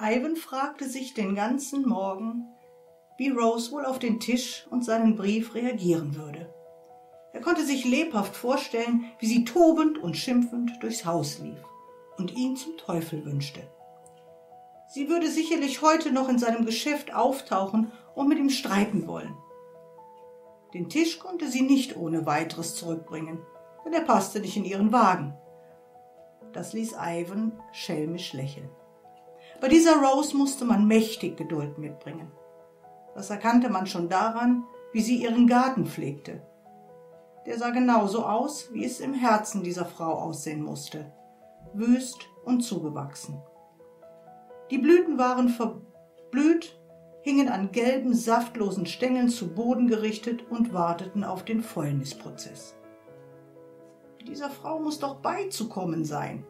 Ivan fragte sich den ganzen Morgen, wie Rose wohl auf den Tisch und seinen Brief reagieren würde. Er konnte sich lebhaft vorstellen, wie sie tobend und schimpfend durchs Haus lief und ihn zum Teufel wünschte. Sie würde sicherlich heute noch in seinem Geschäft auftauchen und mit ihm streiten wollen. Den Tisch konnte sie nicht ohne weiteres zurückbringen, denn er passte nicht in ihren Wagen. Das ließ Ivan schelmisch lächeln. Bei dieser Rose musste man mächtig Geduld mitbringen. Das erkannte man schon daran, wie sie ihren Garten pflegte. Der sah genauso aus, wie es im Herzen dieser Frau aussehen musste, wüst und zugewachsen. Die Blüten waren verblüht, hingen an gelben, saftlosen Stängeln zu Boden gerichtet und warteten auf den Fäulnisprozess. Dieser Frau muss doch beizukommen sein,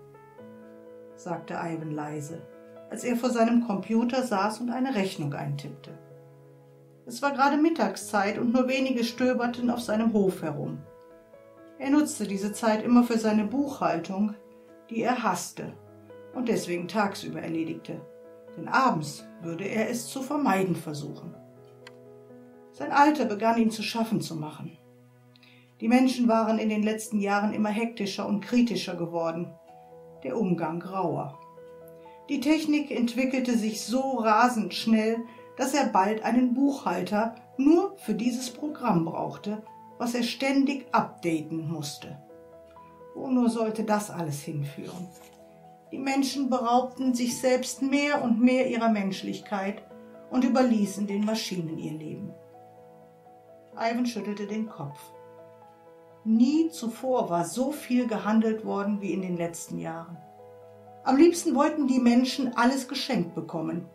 sagte Ivan leise, als er vor seinem Computer saß und eine Rechnung eintippte. Es war gerade Mittagszeit und nur wenige stöberten auf seinem Hof herum. Er nutzte diese Zeit immer für seine Buchhaltung, die er hasste und deswegen tagsüber erledigte, denn abends würde er es zu vermeiden versuchen. Sein Alter begann ihn zu schaffen zu machen. Die Menschen waren in den letzten Jahren immer hektischer und kritischer geworden, der Umgang grauer. Die Technik entwickelte sich so rasend schnell, dass er bald einen Buchhalter nur für dieses Programm brauchte, was er ständig updaten musste. Wo nur sollte das alles hinführen? Die Menschen beraubten sich selbst mehr und mehr ihrer Menschlichkeit und überließen den Maschinen ihr Leben. Ivan schüttelte den Kopf. Nie zuvor war so viel gehandelt worden wie in den letzten Jahren. Am liebsten wollten die Menschen alles geschenkt bekommen,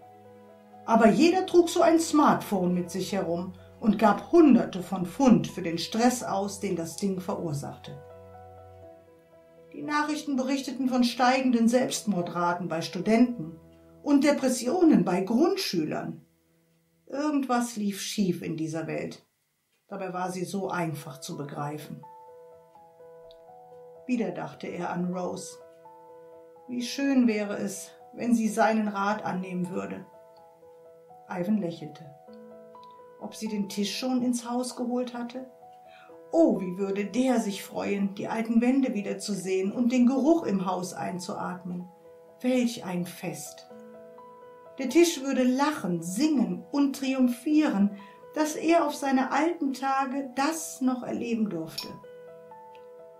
aber jeder trug so ein Smartphone mit sich herum und gab Hunderte von Pfund für den Stress aus, den das Ding verursachte. Die Nachrichten berichteten von steigenden Selbstmordraten bei Studenten und Depressionen bei Grundschülern. Irgendwas lief schief in dieser Welt. Dabei war sie so einfach zu begreifen. Wieder dachte er an Rose. Wie schön wäre es, wenn sie seinen Rat annehmen würde. Ivan lächelte. Ob sie den Tisch schon ins Haus geholt hatte? Oh, wie würde der sich freuen, die alten Wände wiederzusehen und den Geruch im Haus einzuatmen. Welch ein Fest! Der Tisch würde lachen, singen und triumphieren, dass er auf seine alten Tage das noch erleben durfte.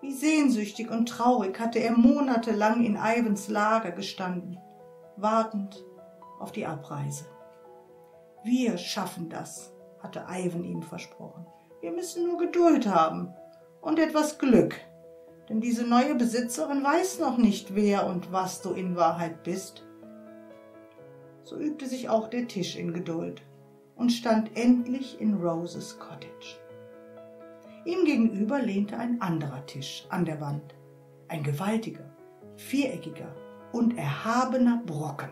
Wie sehnsüchtig und traurig hatte er monatelang in Ivans Lager gestanden, wartend auf die Abreise. Wir schaffen das, hatte Ivan ihm versprochen. Wir müssen nur Geduld haben und etwas Glück, denn diese neue Besitzerin weiß noch nicht, wer und was du in Wahrheit bist. So übte sich auch der Tisch in Geduld und stand endlich in Roses Cottage. Ihm gegenüber lehnte ein anderer Tisch an der Wand, ein gewaltiger, viereckiger und erhabener Brocken.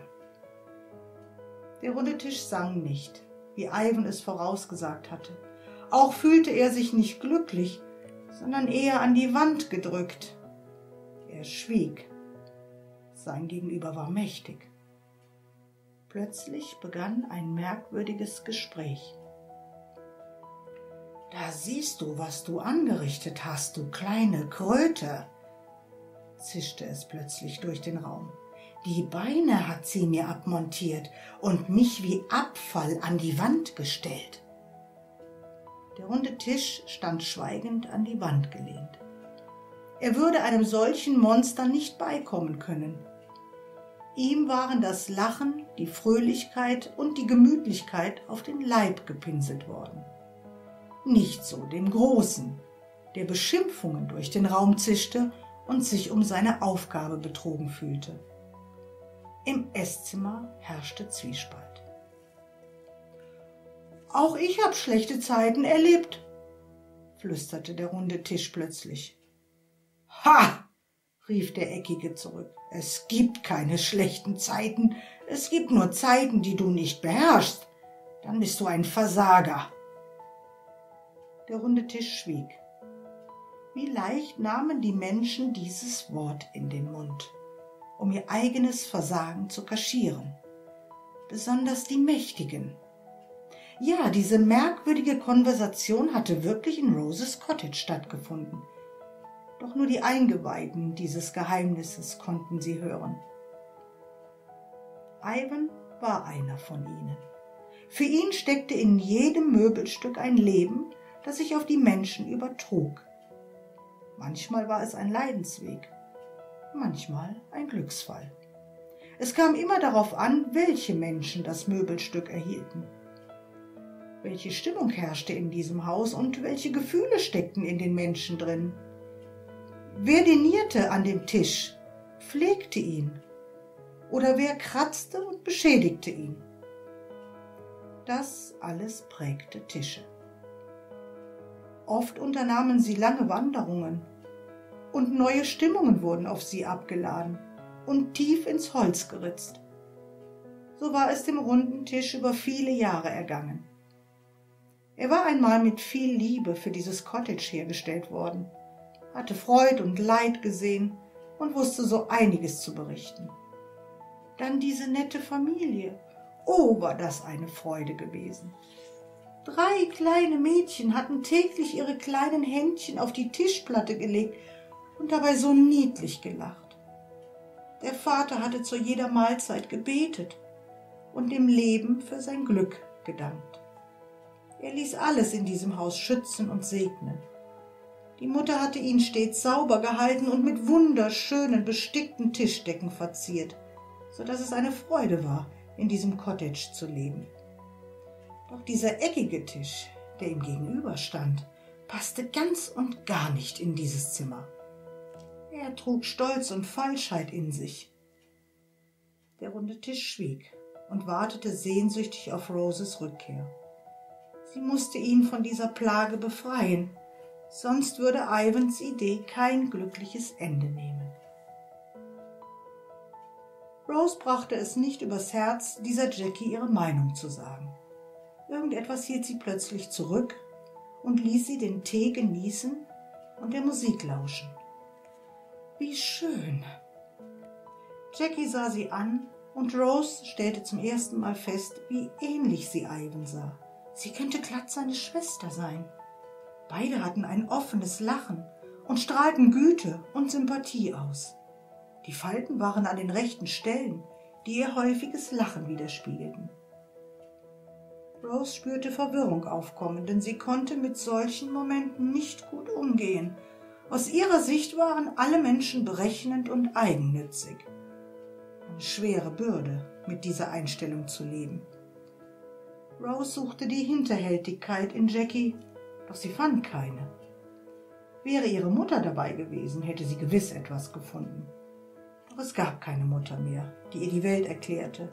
Der runde Tisch sang nicht, wie Ivan es vorausgesagt hatte. Auch fühlte er sich nicht glücklich, sondern eher an die Wand gedrückt. Er schwieg. Sein Gegenüber war mächtig. Plötzlich begann ein merkwürdiges Gespräch. Da siehst du, was du angerichtet hast, du kleine Kröte, zischte es plötzlich durch den Raum. Die Beine hat sie mir abmontiert und mich wie Abfall an die Wand gestellt. Der runde Tisch stand schweigend an die Wand gelehnt. Er würde einem solchen Monster nicht beikommen können. Ihm waren das Lachen, die Fröhlichkeit und die Gemütlichkeit auf den Leib gepinselt worden. Nicht so dem Großen, der Beschimpfungen durch den Raum zischte und sich um seine Aufgabe betrogen fühlte. Im Esszimmer herrschte Zwiespalt. Auch ich habe schlechte Zeiten erlebt, flüsterte der runde Tisch plötzlich. Ha! rief der Eckige zurück. Es gibt keine schlechten Zeiten, es gibt nur Zeiten, die du nicht beherrschst. Dann bist du ein Versager. Der runde Tisch schwieg. Wie leicht nahmen die Menschen dieses Wort in den Mund um ihr eigenes Versagen zu kaschieren. besonders die Mächtigen. Ja, diese merkwürdige Konversation hatte wirklich in Roses Cottage stattgefunden. Doch nur die Eingeweihten dieses Geheimnisses konnten sie hören. Ivan war einer von ihnen. Für ihn steckte in jedem Möbelstück ein Leben, das sich auf die Menschen übertrug. Manchmal war es ein Leidensweg, manchmal ein Glücksfall. Es kam immer darauf an, welche Menschen das Möbelstück erhielten. Welche Stimmung herrschte in diesem Haus und welche Gefühle steckten in den Menschen drin? Wer dinierte an dem Tisch, pflegte ihn oder wer kratzte und beschädigte ihn? Das alles prägte Tische. Oft unternahmen sie lange Wanderungen und neue Stimmungen wurden auf sie abgeladen und tief ins Holz geritzt. So war es dem runden Tisch über viele Jahre ergangen. Er war einmal mit viel Liebe für dieses Cottage hergestellt worden, hatte Freud und Leid gesehen und wusste so einiges zu berichten. Dann diese nette Familie. Oh, war das eine Freude gewesen. Drei kleine Mädchen hatten täglich ihre kleinen Händchen auf die Tischplatte gelegt und dabei so niedlich gelacht. Der Vater hatte zu jeder Mahlzeit gebetet und dem Leben für sein Glück gedankt. Er ließ alles in diesem Haus schützen und segnen. Die Mutter hatte ihn stets sauber gehalten und mit wunderschönen bestickten Tischdecken verziert, so dass es eine Freude war, in diesem Cottage zu leben. Doch dieser eckige Tisch, der ihm gegenüberstand, passte ganz und gar nicht in dieses Zimmer. Er trug Stolz und Falschheit in sich. Der runde Tisch schwieg und wartete sehnsüchtig auf Roses Rückkehr. Sie musste ihn von dieser Plage befreien, sonst würde Ivans Idee kein glückliches Ende nehmen. Rose brachte es nicht übers Herz, dieser Jackie ihre Meinung zu sagen. Irgendetwas hielt sie plötzlich zurück und ließ sie den Tee genießen und der Musik lauschen. Wie schön! Jackie sah sie an und Rose stellte zum ersten Mal fest, wie ähnlich sie Ivan sah. Sie könnte glatt seine Schwester sein. Beide hatten ein offenes Lachen und strahlten Güte und Sympathie aus. Die Falten waren an den rechten Stellen, die ihr häufiges Lachen widerspiegelten. Rose spürte Verwirrung aufkommen, denn sie konnte mit solchen Momenten nicht gut umgehen aus ihrer Sicht waren alle Menschen berechnend und eigennützig. Eine schwere Bürde, mit dieser Einstellung zu leben. Rose suchte die Hinterhältigkeit in Jackie, doch sie fand keine. Wäre ihre Mutter dabei gewesen, hätte sie gewiss etwas gefunden. Doch es gab keine Mutter mehr, die ihr die Welt erklärte.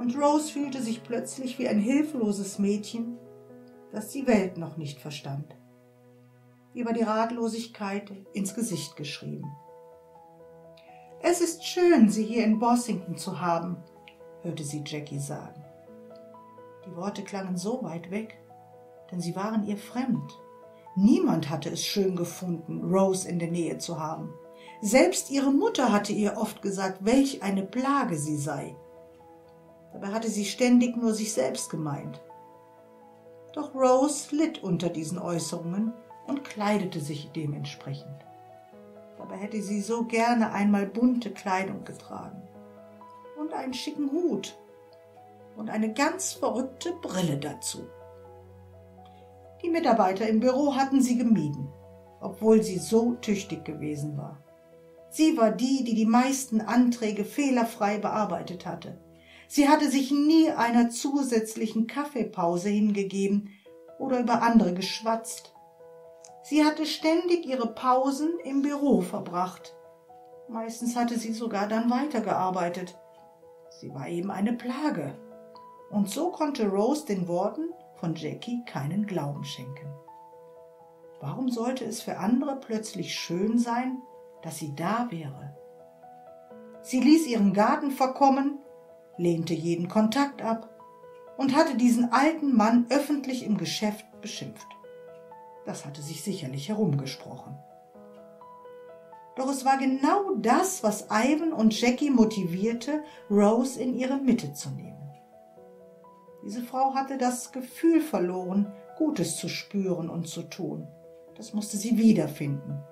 Und Rose fühlte sich plötzlich wie ein hilfloses Mädchen, das die Welt noch nicht verstand über die Ratlosigkeit ins Gesicht geschrieben. Es ist schön, Sie hier in Bossington zu haben, hörte sie Jackie sagen. Die Worte klangen so weit weg, denn sie waren ihr fremd. Niemand hatte es schön gefunden, Rose in der Nähe zu haben. Selbst ihre Mutter hatte ihr oft gesagt, welch eine Plage sie sei. Dabei hatte sie ständig nur sich selbst gemeint. Doch Rose litt unter diesen Äußerungen und kleidete sich dementsprechend. Dabei hätte sie so gerne einmal bunte Kleidung getragen und einen schicken Hut und eine ganz verrückte Brille dazu. Die Mitarbeiter im Büro hatten sie gemieden, obwohl sie so tüchtig gewesen war. Sie war die, die die meisten Anträge fehlerfrei bearbeitet hatte. Sie hatte sich nie einer zusätzlichen Kaffeepause hingegeben oder über andere geschwatzt Sie hatte ständig ihre Pausen im Büro verbracht. Meistens hatte sie sogar dann weitergearbeitet. Sie war eben eine Plage. Und so konnte Rose den Worten von Jackie keinen Glauben schenken. Warum sollte es für andere plötzlich schön sein, dass sie da wäre? Sie ließ ihren Garten verkommen, lehnte jeden Kontakt ab und hatte diesen alten Mann öffentlich im Geschäft beschimpft. Das hatte sich sicherlich herumgesprochen. Doch es war genau das, was Ivan und Jackie motivierte, Rose in ihre Mitte zu nehmen. Diese Frau hatte das Gefühl verloren, Gutes zu spüren und zu tun. Das musste sie wiederfinden,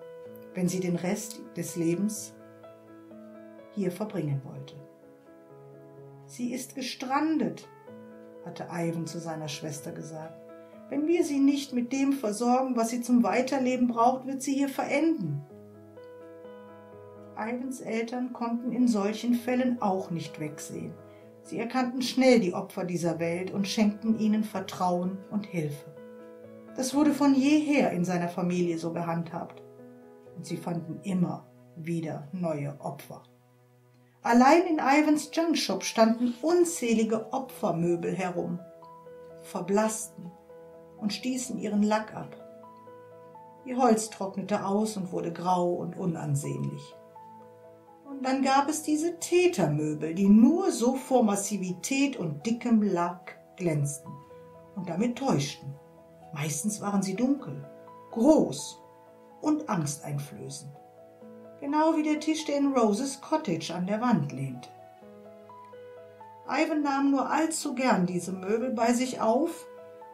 wenn sie den Rest des Lebens hier verbringen wollte. Sie ist gestrandet, hatte Ivan zu seiner Schwester gesagt. Wenn wir sie nicht mit dem versorgen, was sie zum Weiterleben braucht, wird sie hier verenden. Ivans Eltern konnten in solchen Fällen auch nicht wegsehen. Sie erkannten schnell die Opfer dieser Welt und schenkten ihnen Vertrauen und Hilfe. Das wurde von jeher in seiner Familie so gehandhabt. Und sie fanden immer wieder neue Opfer. Allein in Ivans Junkshop standen unzählige Opfermöbel herum, verblassten und stießen ihren Lack ab. Ihr Holz trocknete aus und wurde grau und unansehnlich. Und dann gab es diese Tätermöbel, die nur so vor Massivität und dickem Lack glänzten und damit täuschten. Meistens waren sie dunkel, groß und angsteinflößend. Genau wie der Tisch, der in Roses Cottage an der Wand lehnte. Ivan nahm nur allzu gern diese Möbel bei sich auf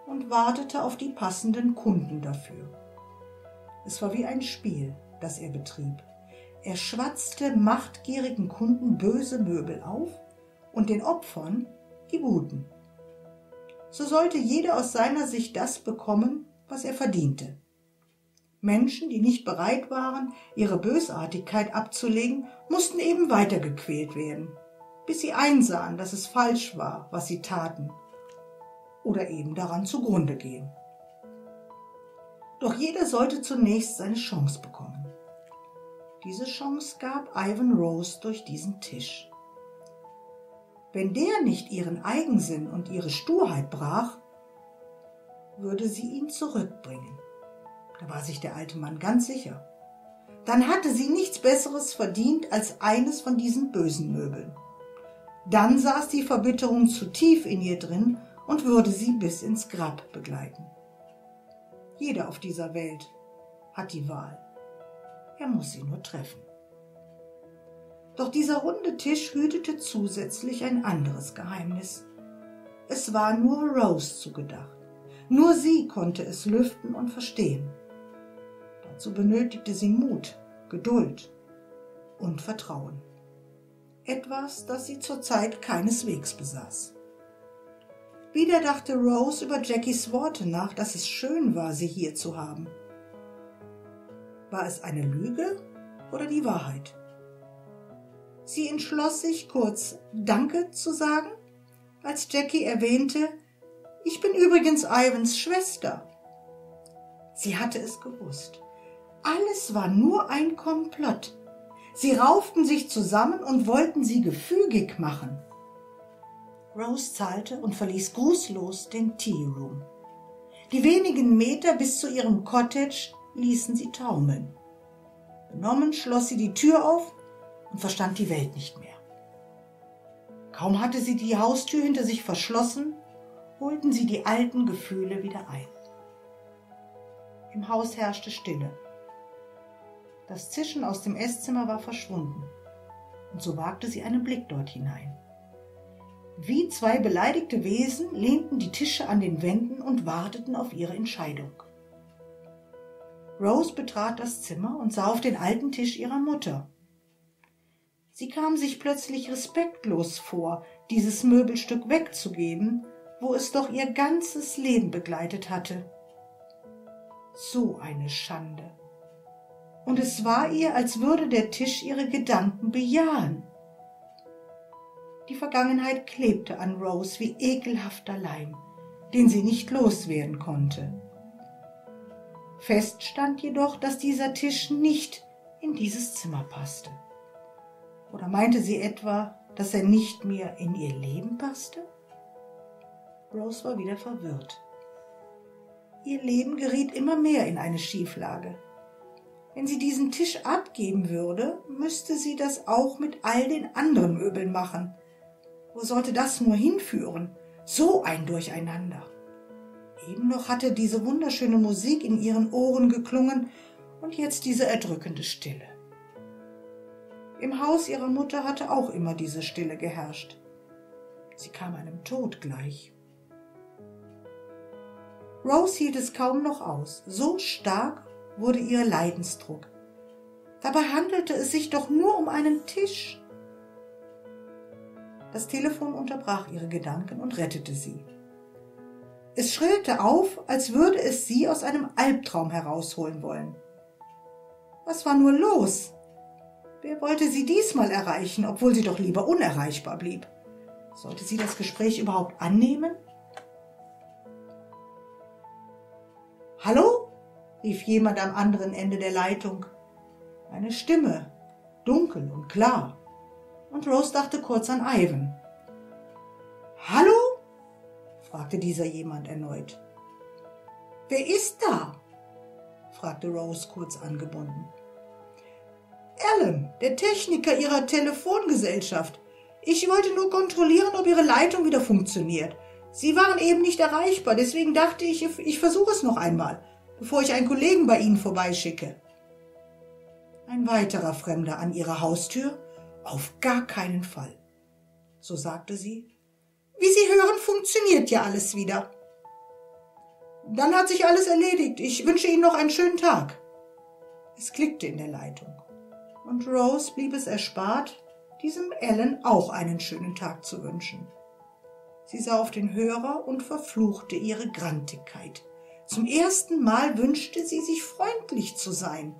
und wartete auf die passenden Kunden dafür. Es war wie ein Spiel, das er betrieb. Er schwatzte machtgierigen Kunden böse Möbel auf und den Opfern die guten. So sollte jeder aus seiner Sicht das bekommen, was er verdiente. Menschen, die nicht bereit waren, ihre Bösartigkeit abzulegen, mussten eben weitergequält werden, bis sie einsahen, dass es falsch war, was sie taten, oder eben daran zugrunde gehen. Doch jeder sollte zunächst seine Chance bekommen. Diese Chance gab Ivan Rose durch diesen Tisch. Wenn der nicht ihren Eigensinn und ihre Sturheit brach, würde sie ihn zurückbringen. Da war sich der alte Mann ganz sicher. Dann hatte sie nichts Besseres verdient als eines von diesen bösen Möbeln. Dann saß die Verbitterung zu tief in ihr drin und würde sie bis ins Grab begleiten. Jeder auf dieser Welt hat die Wahl. Er muss sie nur treffen. Doch dieser runde Tisch hütete zusätzlich ein anderes Geheimnis. Es war nur Rose zugedacht. Nur sie konnte es lüften und verstehen. Dazu benötigte sie Mut, Geduld und Vertrauen. Etwas, das sie zurzeit keineswegs besaß. Wieder dachte Rose über Jackies Worte nach, dass es schön war, sie hier zu haben. War es eine Lüge oder die Wahrheit? Sie entschloss sich kurz Danke zu sagen, als Jackie erwähnte, ich bin übrigens Ivans Schwester. Sie hatte es gewusst. Alles war nur ein Komplott. Sie rauften sich zusammen und wollten sie gefügig machen. Rose zahlte und verließ grußlos den Tea Room. Die wenigen Meter bis zu ihrem Cottage ließen sie taumeln. Benommen schloss sie die Tür auf und verstand die Welt nicht mehr. Kaum hatte sie die Haustür hinter sich verschlossen, holten sie die alten Gefühle wieder ein. Im Haus herrschte Stille. Das Zischen aus dem Esszimmer war verschwunden, und so wagte sie einen Blick dort hinein. Wie zwei beleidigte Wesen lehnten die Tische an den Wänden und warteten auf ihre Entscheidung. Rose betrat das Zimmer und sah auf den alten Tisch ihrer Mutter. Sie kam sich plötzlich respektlos vor, dieses Möbelstück wegzugeben, wo es doch ihr ganzes Leben begleitet hatte. So eine Schande. Und es war ihr, als würde der Tisch ihre Gedanken bejahen. Die Vergangenheit klebte an Rose wie ekelhafter Leim, den sie nicht loswerden konnte. Fest stand jedoch, dass dieser Tisch nicht in dieses Zimmer passte. Oder meinte sie etwa, dass er nicht mehr in ihr Leben passte? Rose war wieder verwirrt. Ihr Leben geriet immer mehr in eine Schieflage. Wenn sie diesen Tisch abgeben würde, müsste sie das auch mit all den anderen Möbeln machen. Wo sollte das nur hinführen? So ein Durcheinander. Eben noch hatte diese wunderschöne Musik in ihren Ohren geklungen und jetzt diese erdrückende Stille. Im Haus ihrer Mutter hatte auch immer diese Stille geherrscht. Sie kam einem Tod gleich. Rose hielt es kaum noch aus. So stark wurde ihr Leidensdruck. Dabei handelte es sich doch nur um einen Tisch. Das Telefon unterbrach ihre Gedanken und rettete sie. Es schrillte auf, als würde es sie aus einem Albtraum herausholen wollen. Was war nur los? Wer wollte sie diesmal erreichen, obwohl sie doch lieber unerreichbar blieb? Sollte sie das Gespräch überhaupt annehmen? Hallo? Rief jemand am anderen Ende der Leitung. Eine Stimme, dunkel und klar. Und Rose dachte kurz an Ivan. Hallo? fragte dieser jemand erneut. Wer ist da? fragte Rose kurz angebunden. Alan, der Techniker Ihrer Telefongesellschaft. Ich wollte nur kontrollieren, ob Ihre Leitung wieder funktioniert. Sie waren eben nicht erreichbar, deswegen dachte ich, ich versuche es noch einmal, bevor ich einen Kollegen bei Ihnen vorbeischicke. Ein weiterer Fremder an ihrer Haustür? Auf gar keinen Fall. So sagte sie. Wie Sie hören, funktioniert ja alles wieder. Dann hat sich alles erledigt. Ich wünsche Ihnen noch einen schönen Tag. Es klickte in der Leitung. Und Rose blieb es erspart, diesem Ellen auch einen schönen Tag zu wünschen. Sie sah auf den Hörer und verfluchte ihre Grantigkeit. Zum ersten Mal wünschte sie sich freundlich zu sein.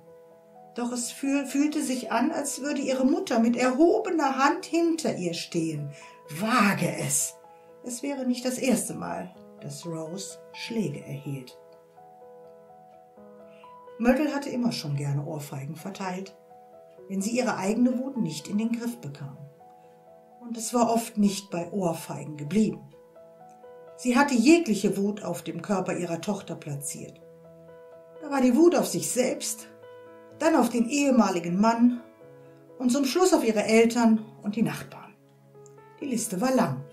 Doch es fühlte sich an, als würde ihre Mutter mit erhobener Hand hinter ihr stehen. Wage es! Es wäre nicht das erste Mal, dass Rose Schläge erhielt. Myrtle hatte immer schon gerne Ohrfeigen verteilt, wenn sie ihre eigene Wut nicht in den Griff bekam und es war oft nicht bei Ohrfeigen geblieben. Sie hatte jegliche Wut auf dem Körper ihrer Tochter platziert. Da war die Wut auf sich selbst, dann auf den ehemaligen Mann und zum Schluss auf ihre Eltern und die Nachbarn. Die Liste war lang,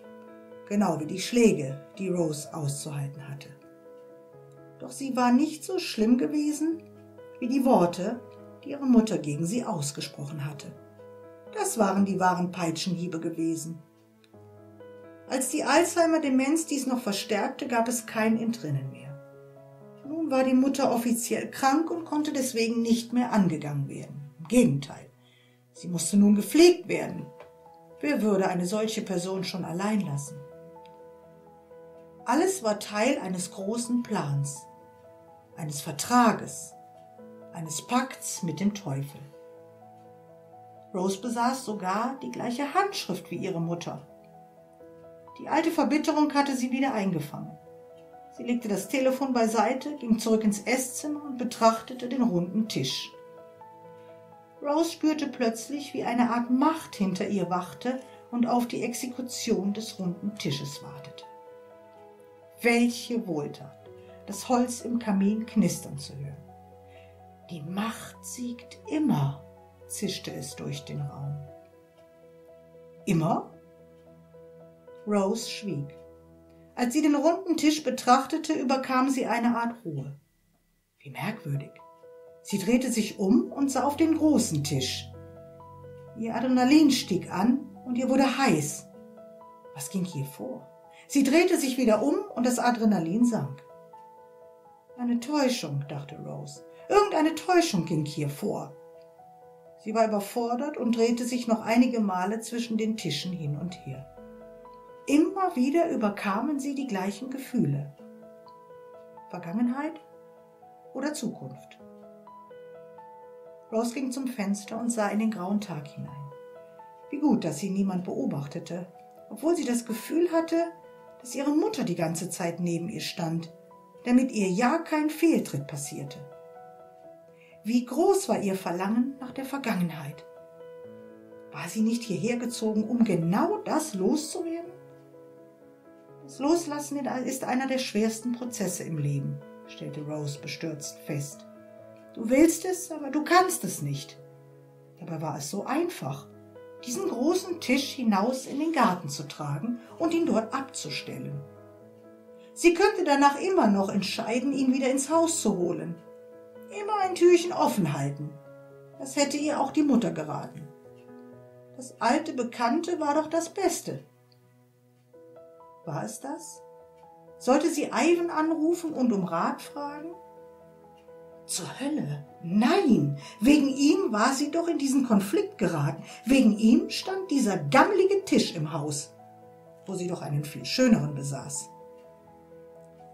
genau wie die Schläge, die Rose auszuhalten hatte. Doch sie war nicht so schlimm gewesen wie die Worte, die ihre Mutter gegen sie ausgesprochen hatte. Das waren die wahren Peitschenhiebe gewesen. Als die Alzheimer-Demenz dies noch verstärkte, gab es kein Entrinnen mehr. Nun war die Mutter offiziell krank und konnte deswegen nicht mehr angegangen werden. Im Gegenteil, sie musste nun gepflegt werden. Wer würde eine solche Person schon allein lassen? Alles war Teil eines großen Plans, eines Vertrages, eines Pakts mit dem Teufel. Rose besaß sogar die gleiche Handschrift wie ihre Mutter. Die alte Verbitterung hatte sie wieder eingefangen. Sie legte das Telefon beiseite, ging zurück ins Esszimmer und betrachtete den runden Tisch. Rose spürte plötzlich, wie eine Art Macht hinter ihr wachte und auf die Exekution des runden Tisches wartete. Welche Wohltat, das Holz im Kamin knistern zu hören. Die Macht siegt immer, zischte es durch den Raum. Immer? Rose schwieg. Als sie den runden Tisch betrachtete, überkam sie eine Art Ruhe. Wie merkwürdig. Sie drehte sich um und sah auf den großen Tisch. Ihr Adrenalin stieg an und ihr wurde heiß. Was ging hier vor? Sie drehte sich wieder um und das Adrenalin sank. Eine Täuschung, dachte Rose. Irgendeine Täuschung ging hier vor. Sie war überfordert und drehte sich noch einige Male zwischen den Tischen hin und her. Immer wieder überkamen sie die gleichen Gefühle. Vergangenheit oder Zukunft? Rose ging zum Fenster und sah in den grauen Tag hinein. Wie gut, dass sie niemand beobachtete, obwohl sie das Gefühl hatte, dass ihre Mutter die ganze Zeit neben ihr stand, damit ihr ja kein Fehltritt passierte. Wie groß war ihr Verlangen nach der Vergangenheit? War sie nicht hierher gezogen, um genau das loszuwerden? Das Loslassen ist einer der schwersten Prozesse im Leben, stellte Rose bestürzt fest. Du willst es, aber du kannst es nicht. Dabei war es so einfach, diesen großen Tisch hinaus in den Garten zu tragen und ihn dort abzustellen. Sie könnte danach immer noch entscheiden, ihn wieder ins Haus zu holen immer ein Türchen offen halten. Das hätte ihr auch die Mutter geraten. Das alte Bekannte war doch das Beste. War es das? Sollte sie Ivan anrufen und um Rat fragen? Zur Hölle. Nein, wegen ihm war sie doch in diesen Konflikt geraten. Wegen ihm stand dieser gammelige Tisch im Haus, wo sie doch einen viel schöneren besaß.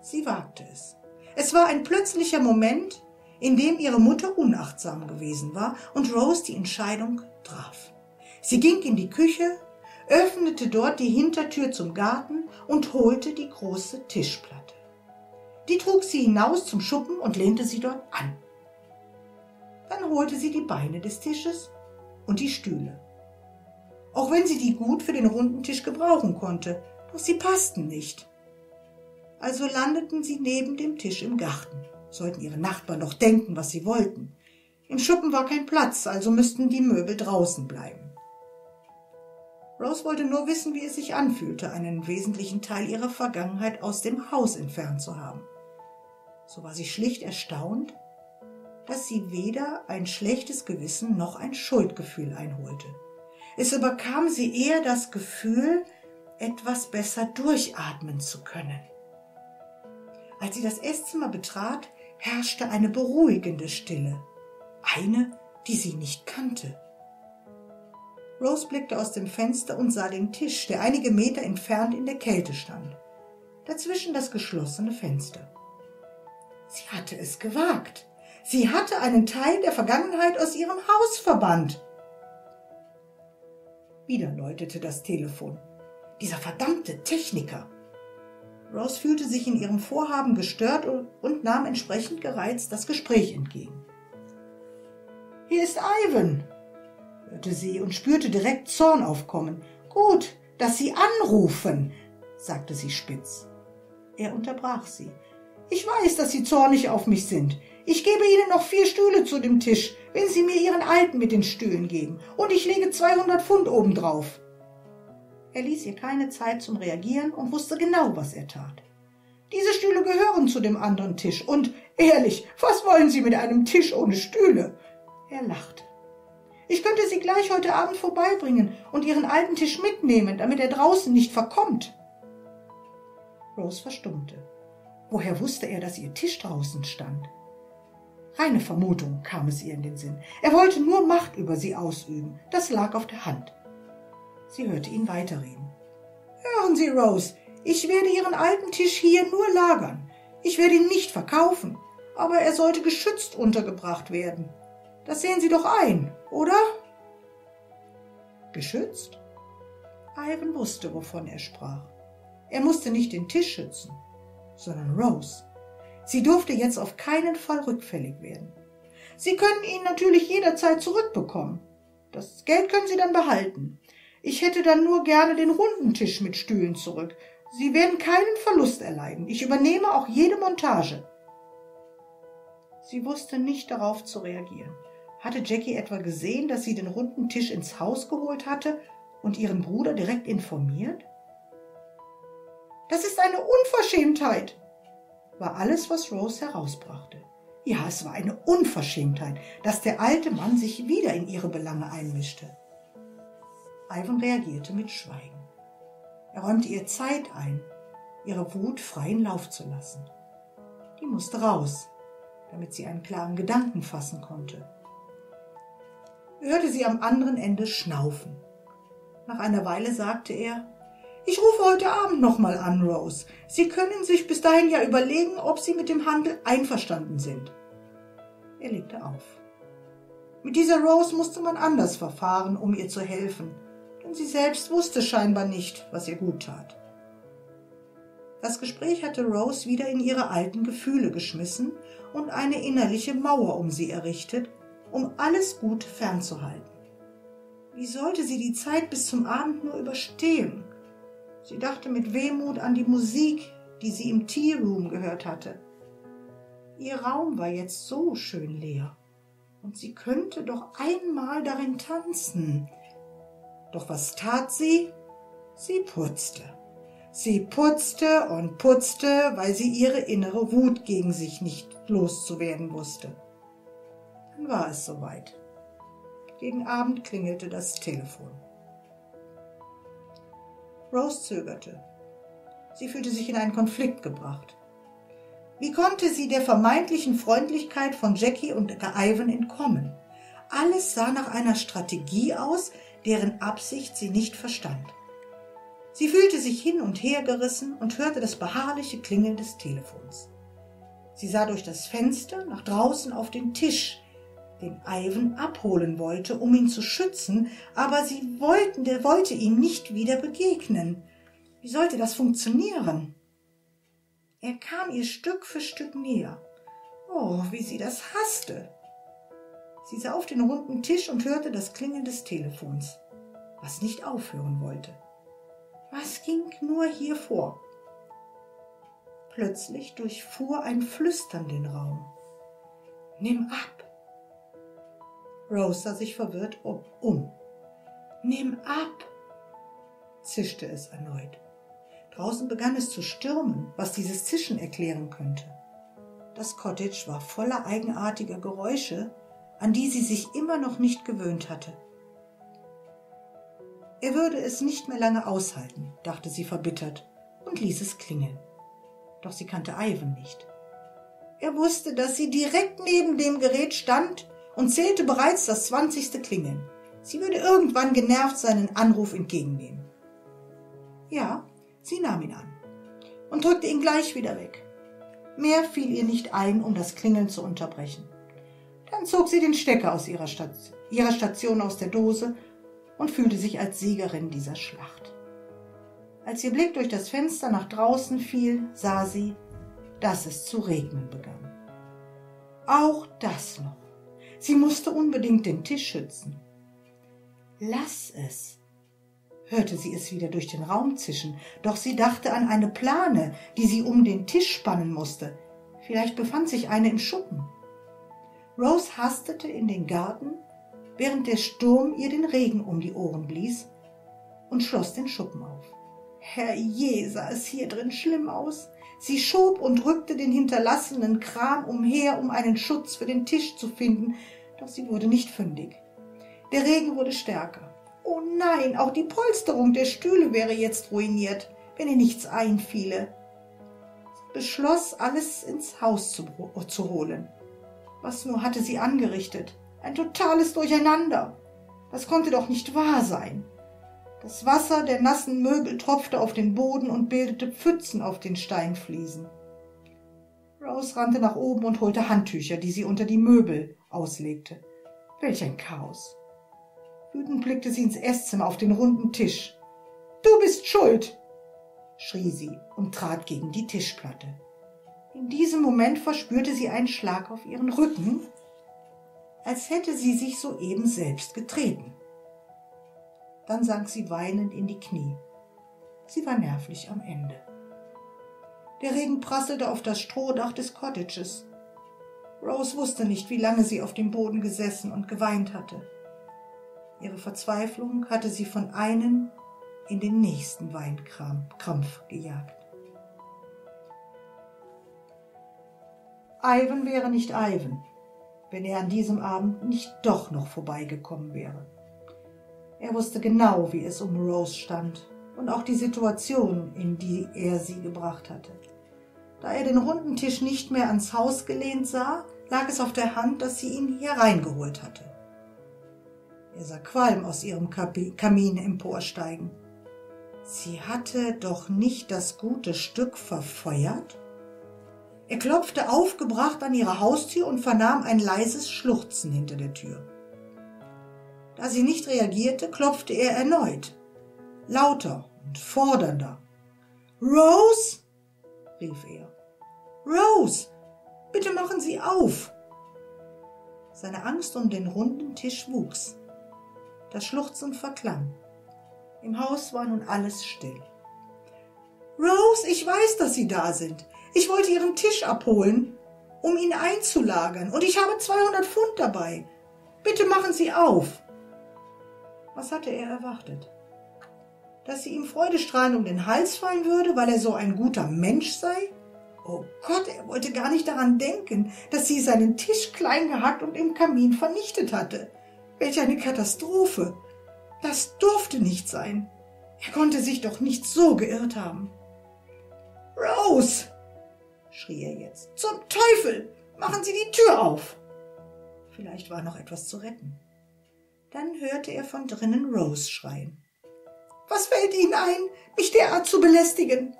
Sie wagte es. Es war ein plötzlicher Moment, in dem ihre Mutter unachtsam gewesen war und Rose die Entscheidung traf. Sie ging in die Küche, öffnete dort die Hintertür zum Garten und holte die große Tischplatte. Die trug sie hinaus zum Schuppen und lehnte sie dort an. Dann holte sie die Beine des Tisches und die Stühle. Auch wenn sie die gut für den runden Tisch gebrauchen konnte, doch sie passten nicht. Also landeten sie neben dem Tisch im Garten. Sollten ihre Nachbarn doch denken, was sie wollten. Im Schuppen war kein Platz, also müssten die Möbel draußen bleiben. Rose wollte nur wissen, wie es sich anfühlte, einen wesentlichen Teil ihrer Vergangenheit aus dem Haus entfernt zu haben. So war sie schlicht erstaunt, dass sie weder ein schlechtes Gewissen noch ein Schuldgefühl einholte. Es überkam sie eher das Gefühl, etwas besser durchatmen zu können. Als sie das Esszimmer betrat, herrschte eine beruhigende Stille, eine, die sie nicht kannte. Rose blickte aus dem Fenster und sah den Tisch, der einige Meter entfernt in der Kälte stand. Dazwischen das geschlossene Fenster. Sie hatte es gewagt. Sie hatte einen Teil der Vergangenheit aus ihrem Haus verbannt. Wieder läutete das Telefon. Dieser verdammte Techniker. Rose fühlte sich in ihrem Vorhaben gestört und nahm entsprechend gereizt das Gespräch entgegen. Hier ist Ivan, hörte sie und spürte direkt Zorn aufkommen. Gut, dass Sie anrufen, sagte sie spitz. Er unterbrach sie. Ich weiß, dass Sie zornig auf mich sind. Ich gebe Ihnen noch vier Stühle zu dem Tisch, wenn Sie mir Ihren alten mit den Stühlen geben, und ich lege 200 Pfund obendrauf. Er ließ ihr keine Zeit zum Reagieren und wusste genau, was er tat. Diese Stühle gehören zu dem anderen Tisch, und ehrlich, was wollen Sie mit einem Tisch ohne Stühle? Er lachte. Ich könnte sie gleich heute Abend vorbeibringen und ihren alten Tisch mitnehmen, damit er draußen nicht verkommt. Rose verstummte. Woher wusste er, dass ihr Tisch draußen stand? Reine Vermutung kam es ihr in den Sinn. Er wollte nur Macht über sie ausüben. Das lag auf der Hand. Sie hörte ihn weiterreden. Hören Sie, Rose, ich werde Ihren alten Tisch hier nur lagern. Ich werde ihn nicht verkaufen, aber er sollte geschützt untergebracht werden. Das sehen Sie doch ein, oder? Geschützt? Ivan wusste, wovon er sprach. Er musste nicht den Tisch schützen, sondern Rose. Sie durfte jetzt auf keinen Fall rückfällig werden. Sie können ihn natürlich jederzeit zurückbekommen. Das Geld können Sie dann behalten. Ich hätte dann nur gerne den runden Tisch mit Stühlen zurück. Sie werden keinen Verlust erleiden. Ich übernehme auch jede Montage. Sie wusste nicht darauf zu reagieren. Hatte Jackie etwa gesehen, dass sie den runden Tisch ins Haus geholt hatte und ihren Bruder direkt informiert? Das ist eine Unverschämtheit, war alles, was Rose herausbrachte. Ja, es war eine Unverschämtheit, dass der alte Mann sich wieder in ihre Belange einmischte. Ivan reagierte mit Schweigen. Er räumte ihr Zeit ein, ihre Wut freien Lauf zu lassen. Die musste raus, damit sie einen klaren Gedanken fassen konnte hörte sie am anderen Ende schnaufen. Nach einer Weile sagte er, ich rufe heute Abend nochmal an, Rose. Sie können sich bis dahin ja überlegen, ob Sie mit dem Handel einverstanden sind. Er legte auf. Mit dieser Rose musste man anders verfahren, um ihr zu helfen, denn sie selbst wusste scheinbar nicht, was ihr gut tat. Das Gespräch hatte Rose wieder in ihre alten Gefühle geschmissen und eine innerliche Mauer um sie errichtet, um alles Gute fernzuhalten. Wie sollte sie die Zeit bis zum Abend nur überstehen? Sie dachte mit Wehmut an die Musik, die sie im Tea Room gehört hatte. Ihr Raum war jetzt so schön leer, und sie könnte doch einmal darin tanzen. Doch was tat sie? Sie putzte. Sie putzte und putzte, weil sie ihre innere Wut gegen sich nicht loszuwerden wusste. Dann war es soweit. Gegen Abend klingelte das Telefon. Rose zögerte. Sie fühlte sich in einen Konflikt gebracht. Wie konnte sie der vermeintlichen Freundlichkeit von Jackie und Ivan entkommen? Alles sah nach einer Strategie aus, deren Absicht sie nicht verstand. Sie fühlte sich hin und her gerissen und hörte das beharrliche Klingeln des Telefons. Sie sah durch das Fenster nach draußen auf den Tisch, den Ivan abholen wollte, um ihn zu schützen, aber sie wollten, der wollte ihm nicht wieder begegnen. Wie sollte das funktionieren? Er kam ihr Stück für Stück näher. Oh, wie sie das hasste. Sie sah auf den runden Tisch und hörte das Klingeln des Telefons, was nicht aufhören wollte. Was ging nur hier vor? Plötzlich durchfuhr ein Flüstern den Raum. Nimm ab. Rose sah sich verwirrt um. Nimm ab, zischte es erneut. Draußen begann es zu stürmen, was dieses Zischen erklären könnte. Das Cottage war voller eigenartiger Geräusche, an die sie sich immer noch nicht gewöhnt hatte. Er würde es nicht mehr lange aushalten, dachte sie verbittert und ließ es klingeln. Doch sie kannte Ivan nicht. Er wusste, dass sie direkt neben dem Gerät stand und zählte bereits das zwanzigste Klingeln. Sie würde irgendwann genervt seinen Anruf entgegennehmen. Ja, sie nahm ihn an und drückte ihn gleich wieder weg. Mehr fiel ihr nicht ein, um das Klingeln zu unterbrechen. Dann zog sie den Stecker aus ihrer, Station, ihrer Station aus der Dose und fühlte sich als Siegerin dieser Schlacht. Als ihr Blick durch das Fenster nach draußen fiel, sah sie, dass es zu regnen begann. Auch das noch. Sie musste unbedingt den Tisch schützen. Lass es, hörte sie es wieder durch den Raum zischen, doch sie dachte an eine Plane, die sie um den Tisch spannen musste. Vielleicht befand sich eine im Schuppen. Rose hastete in den Garten, während der Sturm ihr den Regen um die Ohren blies, und schloss den Schuppen auf. Herr je, sah es hier drin schlimm aus. Sie schob und rückte den hinterlassenen Kram umher, um einen Schutz für den Tisch zu finden, doch sie wurde nicht fündig. Der Regen wurde stärker. Oh nein, auch die Polsterung der Stühle wäre jetzt ruiniert, wenn ihr nichts einfiele. Sie beschloss, alles ins Haus zu, zu holen. Was nur hatte sie angerichtet? Ein totales Durcheinander. Das konnte doch nicht wahr sein. Das Wasser der nassen Möbel tropfte auf den Boden und bildete Pfützen auf den Steinfliesen. Rose rannte nach oben und holte Handtücher, die sie unter die Möbel auslegte. Welch ein Chaos. Wütend blickte sie ins Esszimmer auf den runden Tisch. Du bist schuld, schrie sie und trat gegen die Tischplatte. In diesem Moment verspürte sie einen Schlag auf ihren Rücken, als hätte sie sich soeben selbst getreten. Dann sank sie weinend in die Knie. Sie war nervlich am Ende. Der Regen prasselte auf das Strohdach des Cottages. Rose wusste nicht, wie lange sie auf dem Boden gesessen und geweint hatte. Ihre Verzweiflung hatte sie von einem in den nächsten Weinkrampf gejagt. Ivan wäre nicht Ivan, wenn er an diesem Abend nicht doch noch vorbeigekommen wäre. Er wusste genau, wie es um Rose stand und auch die Situation, in die er sie gebracht hatte. Da er den runden Tisch nicht mehr ans Haus gelehnt sah, lag es auf der Hand, dass sie ihn hier reingeholt hatte. Er sah Qualm aus ihrem Kamin emporsteigen. Sie hatte doch nicht das gute Stück verfeuert? Er klopfte aufgebracht an ihre Haustür und vernahm ein leises Schluchzen hinter der Tür. Da sie nicht reagierte, klopfte er erneut, lauter und fordernder. Rose? rief er. Rose, bitte machen Sie auf. Seine Angst um den runden Tisch wuchs. Das Schluchzen verklang. Im Haus war nun alles still. Rose, ich weiß, dass Sie da sind. Ich wollte Ihren Tisch abholen, um ihn einzulagern, und ich habe 200 Pfund dabei. Bitte machen Sie auf. Was hatte er erwartet? Dass sie ihm freudestrahlend um den Hals fallen würde, weil er so ein guter Mensch sei? Oh Gott, er wollte gar nicht daran denken, dass sie seinen Tisch klein gehackt und im Kamin vernichtet hatte. Welch eine Katastrophe! Das durfte nicht sein. Er konnte sich doch nicht so geirrt haben. Rose! schrie er jetzt. Zum Teufel! Machen Sie die Tür auf! Vielleicht war noch etwas zu retten. Dann hörte er von drinnen Rose schreien. Was fällt Ihnen ein, mich derart zu belästigen?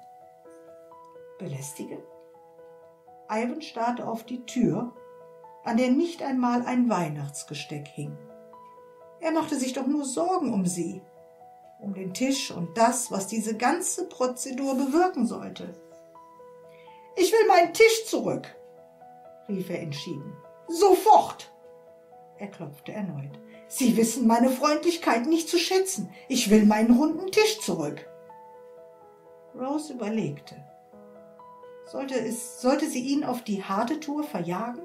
Belästigen? Ivan starrte auf die Tür, an der nicht einmal ein Weihnachtsgesteck hing. Er machte sich doch nur Sorgen um sie, um den Tisch und das, was diese ganze Prozedur bewirken sollte. Ich will meinen Tisch zurück, rief er entschieden. Sofort! Er klopfte erneut. Sie wissen meine Freundlichkeit nicht zu schätzen. Ich will meinen runden Tisch zurück. Rose überlegte. Sollte, es, sollte sie ihn auf die harte Tour verjagen?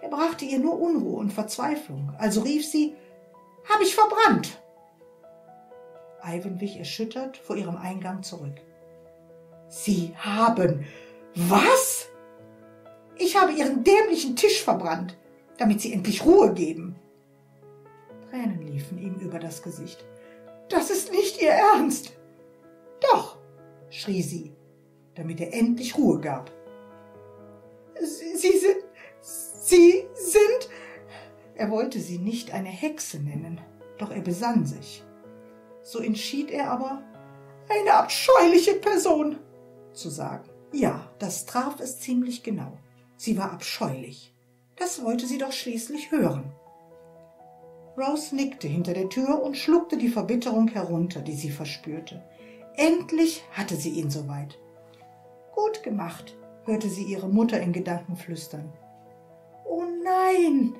Er brachte ihr nur Unruhe und Verzweiflung. Also rief sie, hab ich verbrannt. Ivan wich erschüttert vor ihrem Eingang zurück. Sie haben was? Ich habe Ihren dämlichen Tisch verbrannt, damit Sie endlich Ruhe geben. Liefen ihm über das Gesicht. Das ist nicht Ihr Ernst. Doch, schrie sie, damit er endlich Ruhe gab. Sie, sie sind, Sie sind. Er wollte sie nicht eine Hexe nennen, doch er besann sich. So entschied er aber, eine abscheuliche Person zu sagen. Ja, das traf es ziemlich genau. Sie war abscheulich. Das wollte sie doch schließlich hören. Rose nickte hinter der Tür und schluckte die Verbitterung herunter, die sie verspürte. Endlich hatte sie ihn soweit. Gut gemacht, hörte sie ihre Mutter in Gedanken flüstern. Oh nein,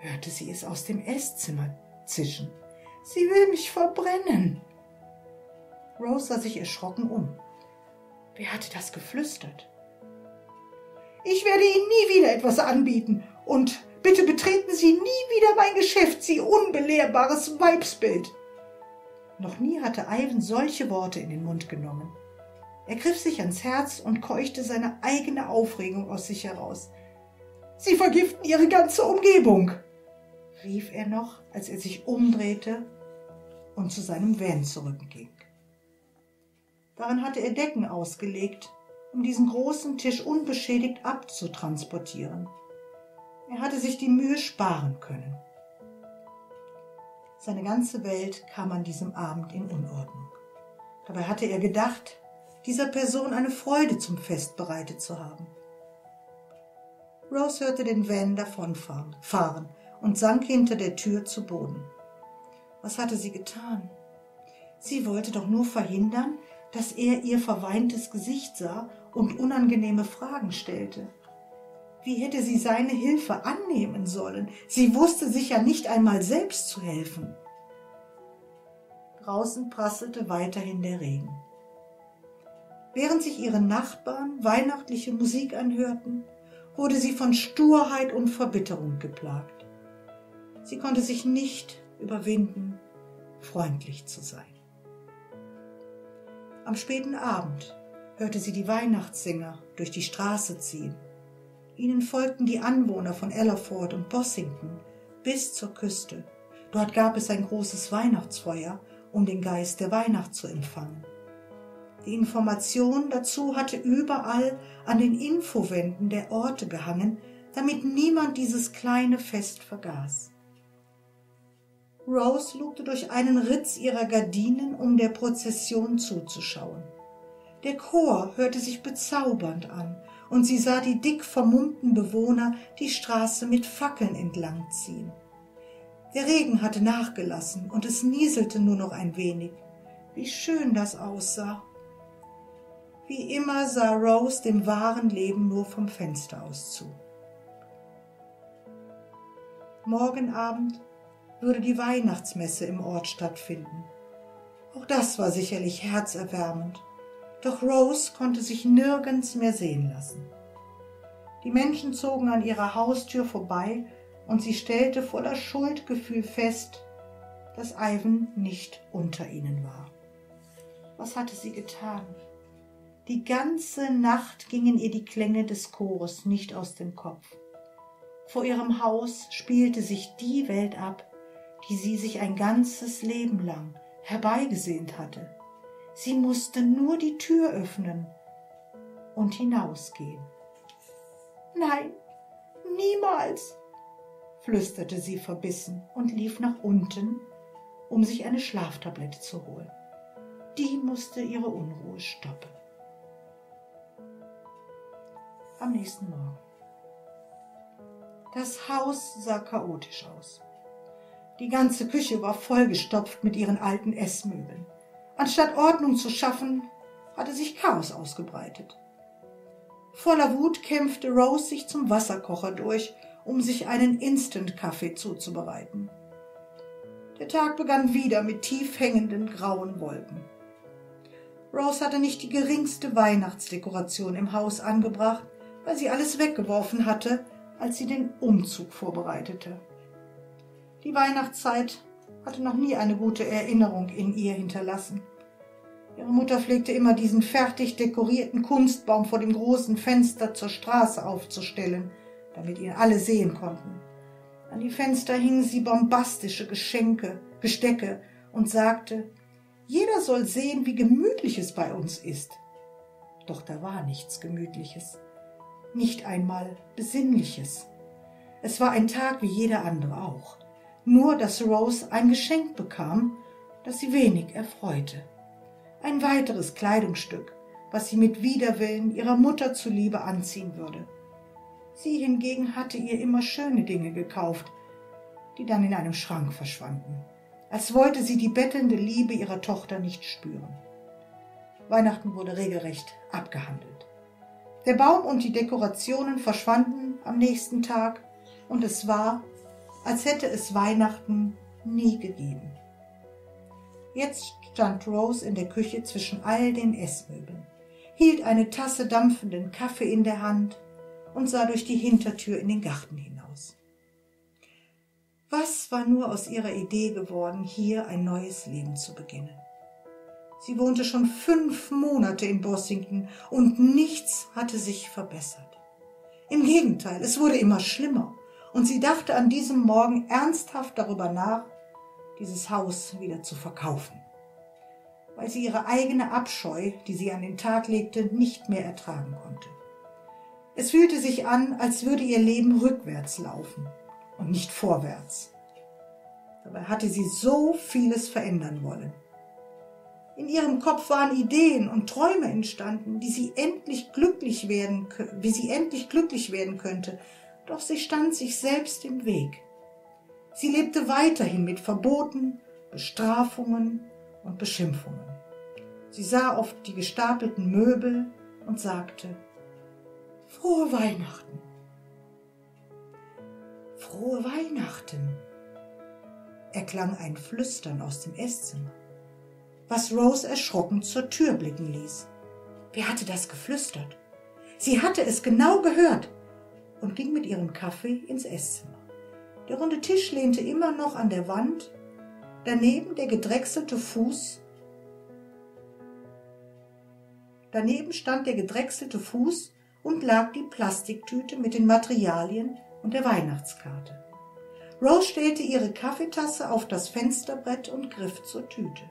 hörte sie es aus dem Esszimmer zischen. Sie will mich verbrennen. Rose sah sich erschrocken um. Wer hatte das geflüstert? Ich werde Ihnen nie wieder etwas anbieten und bitte betreten Sie nie wieder mein Geschäft, Sie unbelehrbares Weibsbild. Noch nie hatte Ivan solche Worte in den Mund genommen. Er griff sich ans Herz und keuchte seine eigene Aufregung aus sich heraus. Sie vergiften Ihre ganze Umgebung, rief er noch, als er sich umdrehte und zu seinem Van zurückging. Darin hatte er Decken ausgelegt, um diesen großen Tisch unbeschädigt abzutransportieren. Er hatte sich die Mühe sparen können. Seine ganze Welt kam an diesem Abend in Unordnung. Dabei hatte er gedacht, dieser Person eine Freude zum Fest bereitet zu haben. Rose hörte den Van davonfahren fahren und sank hinter der Tür zu Boden. Was hatte sie getan? Sie wollte doch nur verhindern, dass er ihr verweintes Gesicht sah und unangenehme Fragen stellte. Wie hätte sie seine Hilfe annehmen sollen? Sie wusste sich ja nicht einmal selbst zu helfen. Draußen prasselte weiterhin der Regen. Während sich ihre Nachbarn weihnachtliche Musik anhörten, wurde sie von Sturheit und Verbitterung geplagt. Sie konnte sich nicht überwinden, freundlich zu sein. Am späten Abend hörte sie die Weihnachtssänger durch die Straße ziehen. Ihnen folgten die Anwohner von Ellerford und Bossington bis zur Küste. Dort gab es ein großes Weihnachtsfeuer, um den Geist der Weihnacht zu empfangen. Die Information dazu hatte überall an den Infowänden der Orte gehangen, damit niemand dieses kleine Fest vergaß. Rose lugte durch einen Ritz ihrer Gardinen, um der Prozession zuzuschauen. Der Chor hörte sich bezaubernd an, und sie sah die dick vermummten Bewohner die Straße mit Fackeln entlangziehen. Der Regen hatte nachgelassen und es nieselte nur noch ein wenig. Wie schön das aussah. Wie immer sah Rose dem wahren Leben nur vom Fenster aus zu. Morgen Abend würde die Weihnachtsmesse im Ort stattfinden. Auch das war sicherlich herzerwärmend, doch Rose konnte sich nirgends mehr sehen lassen. Die Menschen zogen an ihrer Haustür vorbei und sie stellte voller Schuldgefühl fest, dass Ivan nicht unter ihnen war. Was hatte sie getan? Die ganze Nacht gingen ihr die Klänge des Chores nicht aus dem Kopf. Vor ihrem Haus spielte sich die Welt ab, die sie sich ein ganzes Leben lang herbeigesehnt hatte. Sie musste nur die Tür öffnen und hinausgehen. Nein, niemals, flüsterte sie verbissen und lief nach unten, um sich eine Schlaftablette zu holen. Die musste ihre Unruhe stoppen. Am nächsten Morgen. Das Haus sah chaotisch aus. Die ganze Küche war vollgestopft mit ihren alten Essmöbeln. Anstatt Ordnung zu schaffen, hatte sich Chaos ausgebreitet. Voller Wut kämpfte Rose sich zum Wasserkocher durch, um sich einen Instant-Kaffee zuzubereiten. Der Tag begann wieder mit tief hängenden grauen Wolken. Rose hatte nicht die geringste Weihnachtsdekoration im Haus angebracht, weil sie alles weggeworfen hatte, als sie den Umzug vorbereitete. Die Weihnachtszeit hatte noch nie eine gute Erinnerung in ihr hinterlassen. Ihre Mutter pflegte immer diesen fertig dekorierten Kunstbaum vor dem großen Fenster zur Straße aufzustellen, damit ihn alle sehen konnten. An die Fenster hingen sie bombastische Geschenke, Gestecke und sagte, jeder soll sehen, wie gemütlich es bei uns ist. Doch da war nichts Gemütliches, nicht einmal Besinnliches. Es war ein Tag wie jeder andere auch, nur dass Rose ein Geschenk bekam, das sie wenig erfreute ein weiteres Kleidungsstück, was sie mit Widerwillen ihrer Mutter zuliebe anziehen würde. Sie hingegen hatte ihr immer schöne Dinge gekauft, die dann in einem Schrank verschwanden, als wollte sie die bettelnde Liebe ihrer Tochter nicht spüren. Weihnachten wurde regelrecht abgehandelt. Der Baum und die Dekorationen verschwanden am nächsten Tag und es war, als hätte es Weihnachten nie gegeben. Jetzt stand Rose in der Küche zwischen all den Essmöbeln, hielt eine Tasse dampfenden Kaffee in der Hand und sah durch die Hintertür in den Garten hinaus. Was war nur aus ihrer Idee geworden, hier ein neues Leben zu beginnen? Sie wohnte schon fünf Monate in Bossington und nichts hatte sich verbessert. Im Gegenteil, es wurde immer schlimmer und sie dachte an diesem Morgen ernsthaft darüber nach, dieses Haus wieder zu verkaufen, weil sie ihre eigene Abscheu, die sie an den Tag legte, nicht mehr ertragen konnte. Es fühlte sich an, als würde ihr Leben rückwärts laufen und nicht vorwärts. Dabei hatte sie so vieles verändern wollen. In ihrem Kopf waren Ideen und Träume entstanden, die sie endlich glücklich werden, wie sie endlich glücklich werden könnte, doch sie stand sich selbst im Weg. Sie lebte weiterhin mit Verboten, Bestrafungen und Beschimpfungen. Sie sah oft die gestapelten Möbel und sagte, Frohe Weihnachten. Frohe Weihnachten, erklang ein Flüstern aus dem Esszimmer, was Rose erschrocken zur Tür blicken ließ. Wer hatte das geflüstert? Sie hatte es genau gehört und ging mit ihrem Kaffee ins Esszimmer. Der runde Tisch lehnte immer noch an der Wand, daneben der gedrechselte Fuß. Daneben stand der gedrechselte Fuß und lag die Plastiktüte mit den Materialien und der Weihnachtskarte. Rose stellte ihre Kaffeetasse auf das Fensterbrett und griff zur Tüte.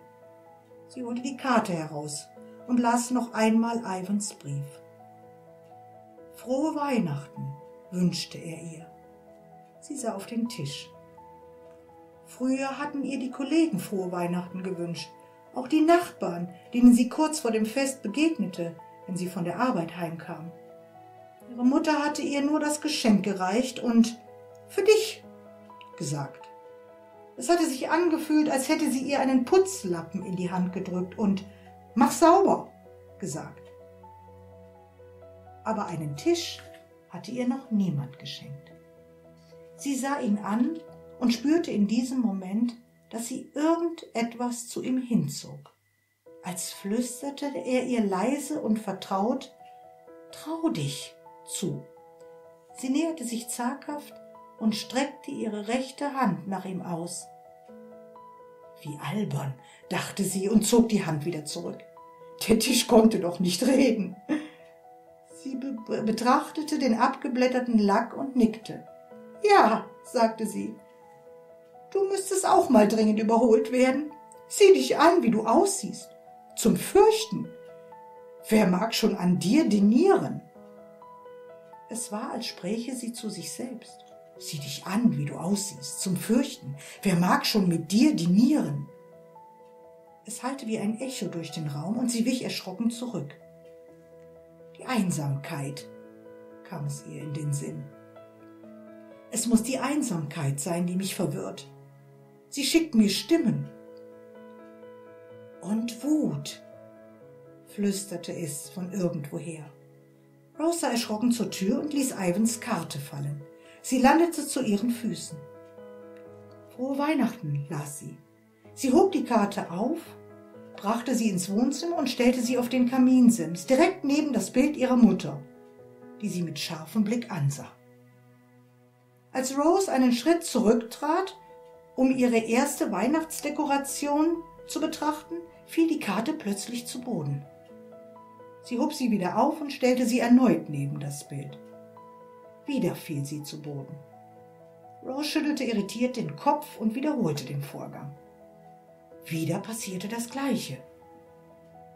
Sie holte die Karte heraus und las noch einmal Ivans Brief. Frohe Weihnachten, wünschte er ihr. Sie sah auf den Tisch. Früher hatten ihr die Kollegen frohe Weihnachten gewünscht, auch die Nachbarn, denen sie kurz vor dem Fest begegnete, wenn sie von der Arbeit heimkam. Ihre Mutter hatte ihr nur das Geschenk gereicht und für dich gesagt. Es hatte sich angefühlt, als hätte sie ihr einen Putzlappen in die Hand gedrückt und mach sauber gesagt. Aber einen Tisch hatte ihr noch niemand geschenkt. Sie sah ihn an und spürte in diesem Moment, dass sie irgendetwas zu ihm hinzog, als flüsterte er ihr leise und vertraut Trau dich zu. Sie näherte sich zaghaft und streckte ihre rechte Hand nach ihm aus. Wie albern, dachte sie und zog die Hand wieder zurück. Der Tisch konnte doch nicht reden. Sie be betrachtete den abgeblätterten Lack und nickte. Ja, sagte sie. Du müsstest auch mal dringend überholt werden. Sieh dich an, wie du aussiehst. Zum Fürchten. Wer mag schon an dir dinieren? Es war, als spräche sie zu sich selbst. Sieh dich an, wie du aussiehst, zum Fürchten. Wer mag schon mit dir dinieren? Es hallte wie ein Echo durch den Raum und sie wich erschrocken zurück. Die Einsamkeit, kam es ihr in den Sinn. Es muss die Einsamkeit sein, die mich verwirrt. Sie schickt mir Stimmen. Und Wut, flüsterte es von irgendwoher. Rose sah erschrocken zur Tür und ließ Ivans Karte fallen. Sie landete zu ihren Füßen. Frohe Weihnachten, las sie. Sie hob die Karte auf, brachte sie ins Wohnzimmer und stellte sie auf den Kaminsims, direkt neben das Bild ihrer Mutter, die sie mit scharfem Blick ansah. Als Rose einen Schritt zurücktrat, um ihre erste Weihnachtsdekoration zu betrachten, fiel die Karte plötzlich zu Boden. Sie hob sie wieder auf und stellte sie erneut neben das Bild. Wieder fiel sie zu Boden. Rose schüttelte irritiert den Kopf und wiederholte den Vorgang. Wieder passierte das Gleiche.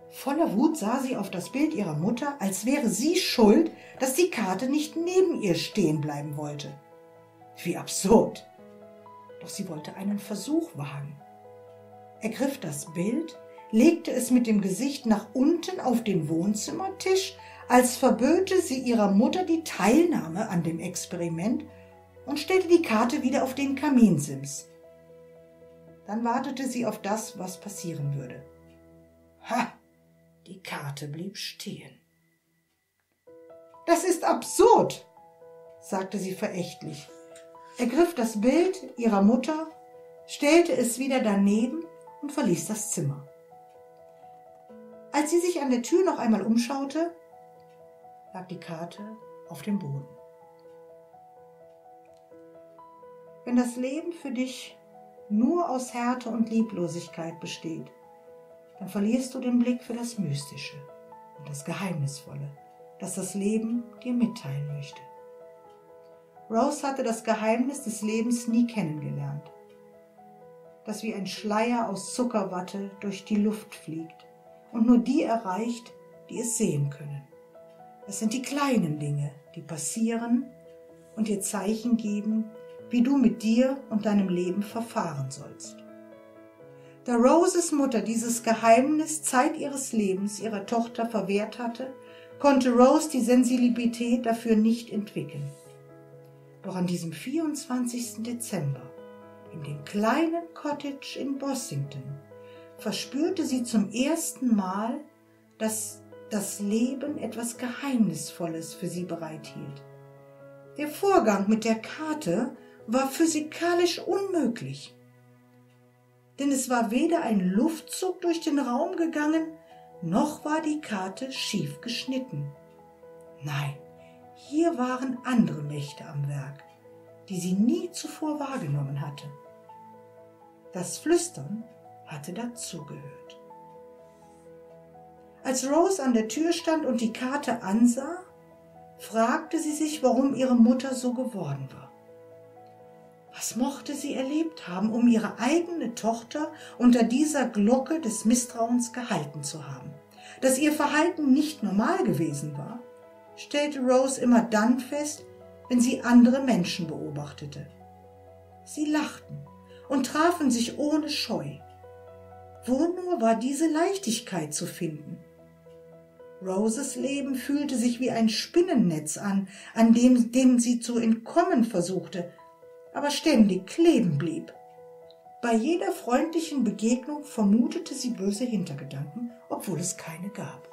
Voller Wut sah sie auf das Bild ihrer Mutter, als wäre sie schuld, dass die Karte nicht neben ihr stehen bleiben wollte. Wie absurd! Doch sie wollte einen Versuch wagen. Ergriff das Bild, legte es mit dem Gesicht nach unten auf den Wohnzimmertisch, als verböte sie ihrer Mutter die Teilnahme an dem Experiment und stellte die Karte wieder auf den Kaminsims. Dann wartete sie auf das, was passieren würde. Ha! Die Karte blieb stehen. Das ist absurd, sagte sie verächtlich, ergriff das Bild ihrer Mutter, stellte es wieder daneben und verließ das Zimmer. Als sie sich an der Tür noch einmal umschaute, lag die Karte auf dem Boden. Wenn das Leben für dich nur aus Härte und Lieblosigkeit besteht, dann verlierst du den Blick für das Mystische und das Geheimnisvolle, das das Leben dir mitteilen möchte. Rose hatte das Geheimnis des Lebens nie kennengelernt, das wie ein Schleier aus Zuckerwatte durch die Luft fliegt und nur die erreicht, die es sehen können. Es sind die kleinen Dinge, die passieren und dir Zeichen geben, wie du mit dir und deinem Leben verfahren sollst. Da Roses Mutter dieses Geheimnis Zeit ihres Lebens ihrer Tochter verwehrt hatte, konnte Rose die Sensibilität dafür nicht entwickeln. Doch an diesem 24. Dezember, in dem kleinen Cottage in Bossington, verspürte sie zum ersten Mal, dass das Leben etwas Geheimnisvolles für sie bereithielt. Der Vorgang mit der Karte war physikalisch unmöglich. Denn es war weder ein Luftzug durch den Raum gegangen, noch war die Karte schief geschnitten. Nein, hier waren andere Mächte am Werk, die sie nie zuvor wahrgenommen hatte. Das Flüstern hatte dazugehört. Als Rose an der Tür stand und die Karte ansah, fragte sie sich, warum ihre Mutter so geworden war. Was mochte sie erlebt haben, um ihre eigene Tochter unter dieser Glocke des Misstrauens gehalten zu haben? Dass ihr Verhalten nicht normal gewesen war, stellte Rose immer dann fest, wenn sie andere Menschen beobachtete. Sie lachten und trafen sich ohne Scheu. Wo nur war diese Leichtigkeit zu finden? Roses Leben fühlte sich wie ein Spinnennetz an, an dem, dem sie zu entkommen versuchte, aber ständig kleben blieb. Bei jeder freundlichen Begegnung vermutete sie böse Hintergedanken, obwohl es keine gab.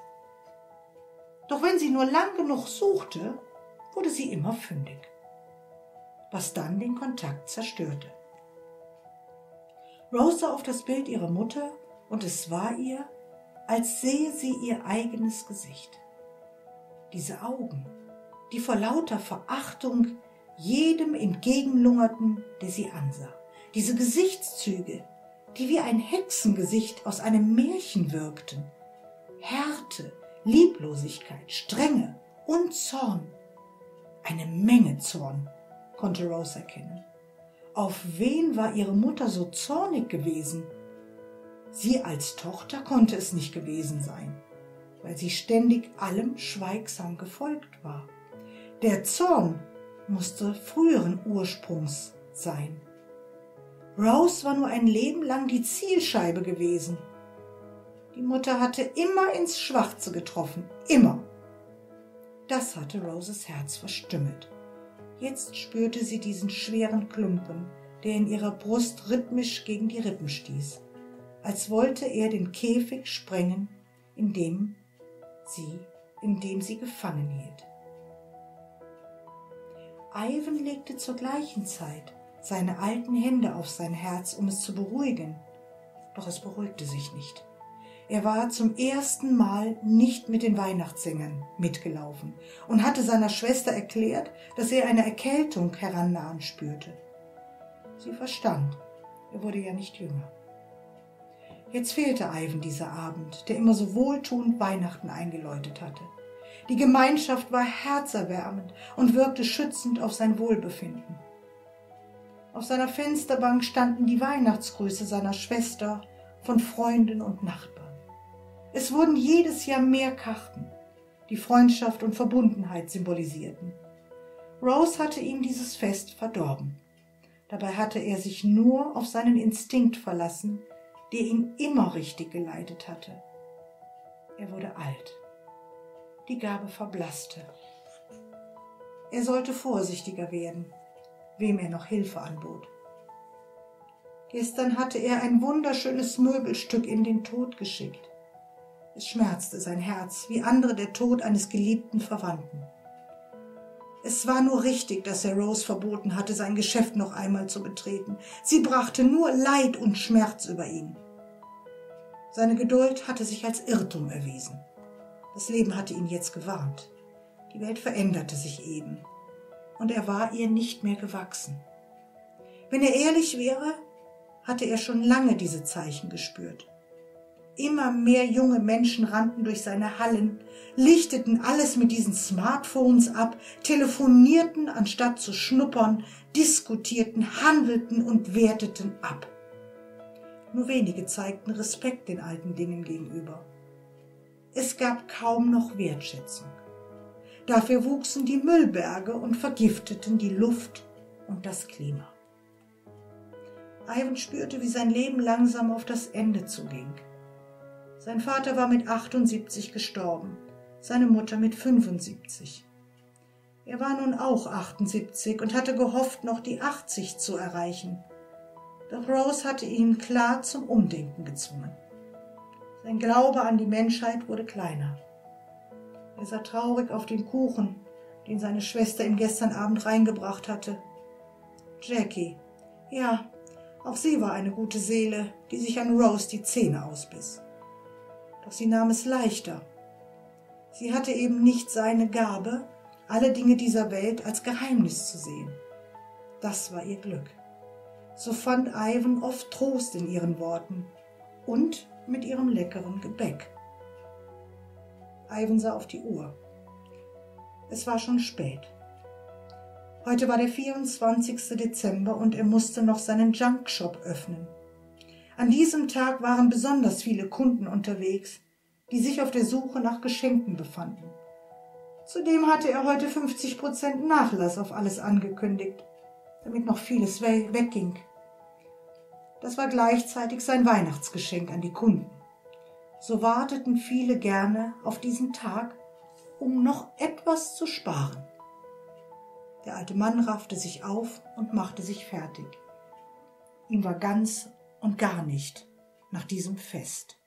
Doch wenn sie nur lang genug suchte, wurde sie immer fündig, was dann den Kontakt zerstörte. Rose sah auf das Bild ihrer Mutter und es war ihr, als sehe sie ihr eigenes Gesicht. Diese Augen, die vor lauter Verachtung jedem entgegenlungerten, der sie ansah. Diese Gesichtszüge, die wie ein Hexengesicht aus einem Märchen wirkten. Härte, Lieblosigkeit, Strenge und Zorn. Eine Menge Zorn, konnte Rose erkennen. Auf wen war ihre Mutter so zornig gewesen? Sie als Tochter konnte es nicht gewesen sein. weil sie ständig allem schweigsam gefolgt war. Der Zorn musste früheren Ursprungs sein. Rose war nur ein Leben lang die Zielscheibe gewesen. Die Mutter hatte immer ins Schwarze getroffen, immer. Das hatte Roses Herz verstümmelt. Jetzt spürte sie diesen schweren Klumpen, der in ihrer Brust rhythmisch gegen die Rippen stieß, als wollte er den Käfig sprengen, in dem sie, in dem sie gefangen hielt. Ivan legte zur gleichen Zeit seine alten Hände auf sein Herz, um es zu beruhigen. Doch es beruhigte sich nicht. Er war zum ersten Mal nicht mit den Weihnachtssängern mitgelaufen und hatte seiner Schwester erklärt, dass er eine Erkältung herannahen spürte. Sie verstand, er wurde ja nicht jünger. Jetzt fehlte Ivan dieser Abend, der immer so wohltuend Weihnachten eingeläutet hatte. Die Gemeinschaft war herzerwärmend und wirkte schützend auf sein Wohlbefinden. Auf seiner Fensterbank standen die Weihnachtsgrüße seiner Schwester, von Freunden und Nachbarn. Es wurden jedes Jahr mehr Karten, die Freundschaft und Verbundenheit symbolisierten. Rose hatte ihm dieses Fest verdorben. Dabei hatte er sich nur auf seinen Instinkt verlassen, der ihn immer richtig geleitet hatte. Er wurde alt. Die Gabe verblasste. Er sollte vorsichtiger werden, wem er noch Hilfe anbot. Gestern hatte er ein wunderschönes Möbelstück in den Tod geschickt. Es schmerzte sein Herz, wie andere der Tod eines geliebten Verwandten. Es war nur richtig, dass er Rose verboten hatte, sein Geschäft noch einmal zu betreten. Sie brachte nur Leid und Schmerz über ihn. Seine Geduld hatte sich als Irrtum erwiesen. Das Leben hatte ihn jetzt gewarnt. Die Welt veränderte sich eben, und er war ihr nicht mehr gewachsen. Wenn er ehrlich wäre, hatte er schon lange diese Zeichen gespürt. Immer mehr junge Menschen rannten durch seine Hallen, lichteten alles mit diesen Smartphones ab, telefonierten anstatt zu schnuppern, diskutierten, handelten und werteten ab. Nur wenige zeigten Respekt den alten Dingen gegenüber. Es gab kaum noch Wertschätzung. Dafür wuchsen die Müllberge und vergifteten die Luft und das Klima. Ivan spürte, wie sein Leben langsam auf das Ende zuging. Sein Vater war mit 78 gestorben, seine Mutter mit 75. Er war nun auch 78 und hatte gehofft, noch die 80 zu erreichen. Doch Rose hatte ihn klar zum Umdenken gezwungen. Sein Glaube an die Menschheit wurde kleiner. Er sah traurig auf den Kuchen, den seine Schwester ihm gestern Abend reingebracht hatte. Jackie, ja, auch sie war eine gute Seele, die sich an Rose die Zähne ausbiss doch sie nahm es leichter. Sie hatte eben nicht seine Gabe, alle Dinge dieser Welt als Geheimnis zu sehen. Das war ihr Glück. So fand Ivan oft Trost in ihren Worten und mit ihrem leckeren Gebäck. Ivan sah auf die Uhr. Es war schon spät. Heute war der 24. Dezember und er musste noch seinen Junkshop öffnen. An diesem Tag waren besonders viele Kunden unterwegs, die sich auf der Suche nach Geschenken befanden. Zudem hatte er heute 50 Prozent Nachlass auf alles angekündigt, damit noch vieles wegging. Das war gleichzeitig sein Weihnachtsgeschenk an die Kunden. So warteten viele gerne auf diesen Tag, um noch etwas zu sparen. Der alte Mann raffte sich auf und machte sich fertig. Ihm war ganz und gar nicht nach diesem Fest.